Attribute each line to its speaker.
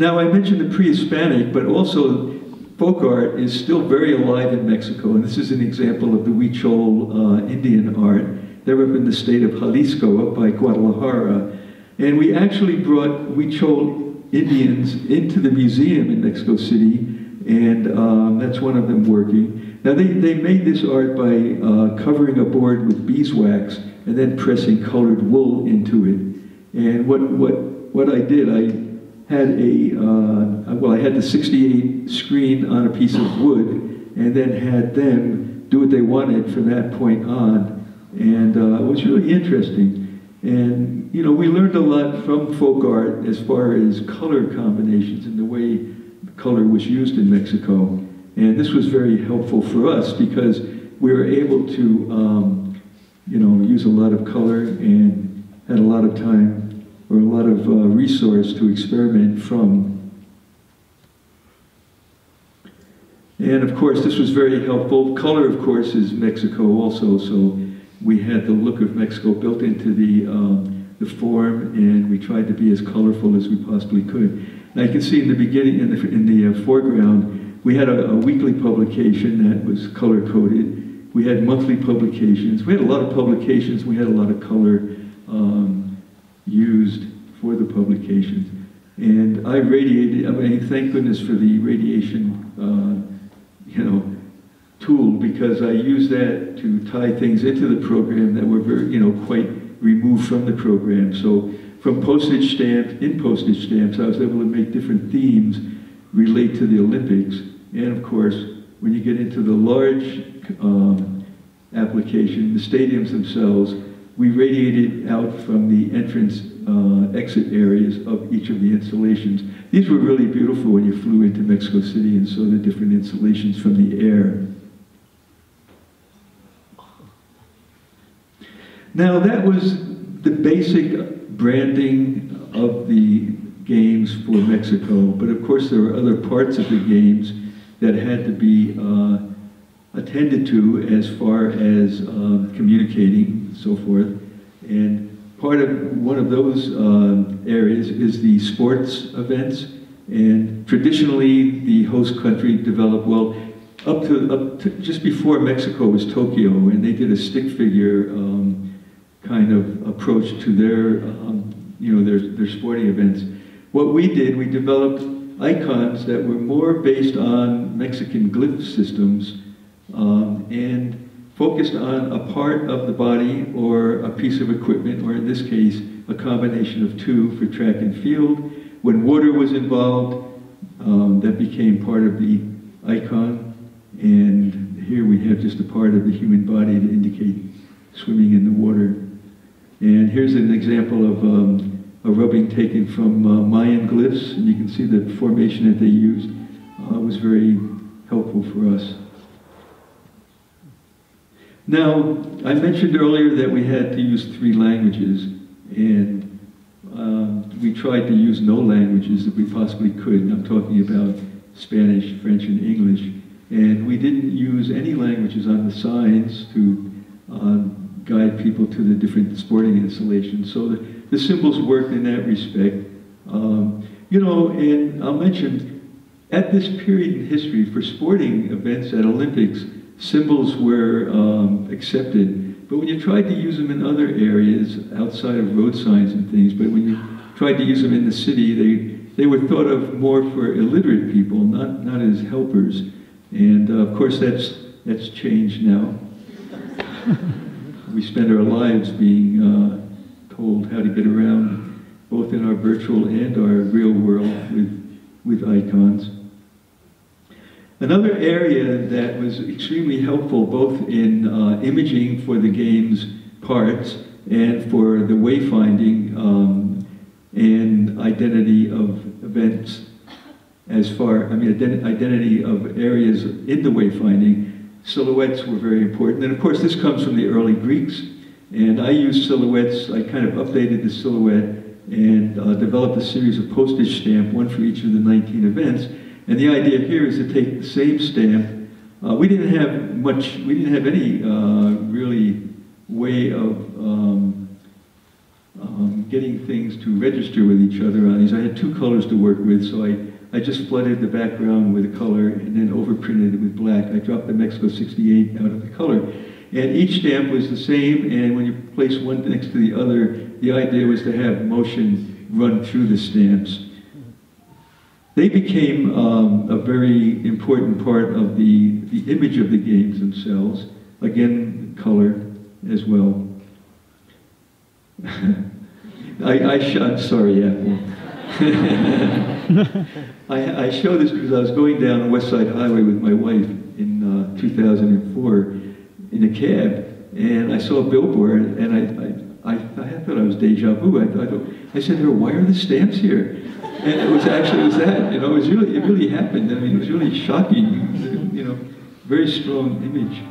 Speaker 1: Now, I mentioned the pre-Hispanic, but also folk art is still very alive in Mexico, and this is an example of the Huichol uh, Indian art. They're up in the state of Jalisco, up by Guadalajara, and we actually brought Huichol Indians into the museum in Mexico City, and um, that's one of them working. Now, they, they made this art by uh, covering a board with beeswax and then pressing colored wool into it. And what, what, what I did, I had a, uh, well, I had the 68 screen on a piece of wood and then had them do what they wanted from that point on. And uh, it was really interesting. And, you know, we learned a lot from folk art as far as color combinations and the way color was used in Mexico. And this was very helpful for us because we were able to, um, you know, use a lot of color and had a lot of time or a lot of uh, resource to experiment from. And of course, this was very helpful. Color, of course, is Mexico also, so we had the look of Mexico built into the, um, the form, and we tried to be as colorful as we possibly could. Now you can see in the beginning, in the, in the uh, foreground, we had a, a, weekly publication that was color-coded. We had monthly publications. We had a lot of publications. We had a lot of color um, used for the publications. And I radiated, I mean, thank goodness for the radiation, uh, you know, tool because I used that to tie things into the program that were very, you know, quite removed from the program. So from postage stamps, in postage stamps, I was able to make different themes relate to the Olympics. And of course, when you get into the large um, application, the stadiums themselves, we radiated out from the entrance uh, exit areas of each of the installations. These were really beautiful when you flew into Mexico City and saw the different installations from the air. Now that was the basic branding of the games for Mexico, but of course there were other parts of the games that had to be uh, attended to as far as uh, communicating and so forth. And part of one of those uh, areas is the sports events. And traditionally, the host country developed, well, up to, up to just before Mexico was Tokyo, and they did a stick figure um, kind of approach to their, um, you know, their, their sporting events. What we did, we developed icons that were more based on Mexican glyph systems um, and focused on a part of the body or a piece of equipment, or in this case, a combination of two for track and field. When water was involved, um, that became part of the icon. And here we have just a part of the human body to indicate swimming in the water. And here's an example of um, a rubbing taken from uh, Mayan glyphs. And you can see the formation that they used uh, was very helpful for us. Now, I mentioned earlier that we had to use three languages, and um, we tried to use no languages that we possibly could. And I'm talking about Spanish, French, and English. And we didn't use any languages on the signs to uh, guide people to the different sporting installations. So the, the symbols worked in that respect. Um, you know, and I'll mention, at this period in history, for sporting events at Olympics, symbols were um, accepted, but when you tried to use them in other areas outside of road signs and things, but when you tried to use them in the city, they, they were thought of more for illiterate people, not, not as helpers. And uh, of course, that's, that's changed now. we spend our lives being uh, told how to get around, both in our virtual and our real world with, with icons. Another area that was extremely helpful both in uh, imaging for the game's parts and for the wayfinding um, and identity of events as far, I mean, identity of areas in the wayfinding, silhouettes were very important. And of course, this comes from the early Greeks. And I used silhouettes, I kind of updated the silhouette and uh, developed a series of postage stamp, one for each of the 19 events. And the idea here is to take the same stamp. Uh, we didn't have much, we didn't have any uh, really way of um, um, getting things to register with each other on these. I had two colors to work with, so I, I just flooded the background with a color and then overprinted it with black. I dropped the Mexico 68 out of the color. And each stamp was the same, and when you place one next to the other, the idea was to have motion run through the stamps. They became um, a very important part of the, the image of the games themselves. Again, color as well. I, I am sorry, Apple. I, I show this because I was going down West Side Highway with my wife in uh, 2004 in a cab, and I saw a billboard, and I, I, I, I thought I was deja vu. I, thought, I said her, why are the stamps here? And it was actually it was that, you know, it was really, it really happened. I mean, it was really shocking, you know, very strong image.